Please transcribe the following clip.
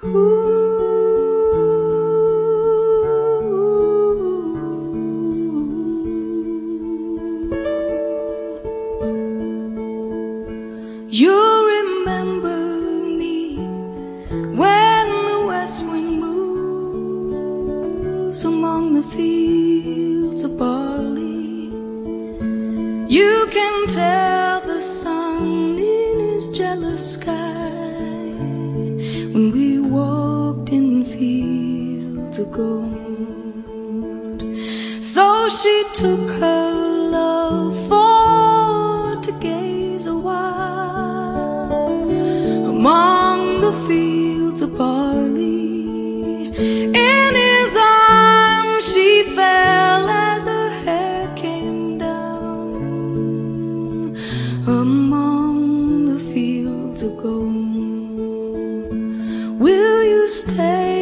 You remember me when the west wind moves among the fields of barley. You can tell the sun in his jealous sky when we walked in fields of gold. So she took her love for to gaze a while among the fields of barley. In his arms she fell as her hair came down among the fields of gold. Stay?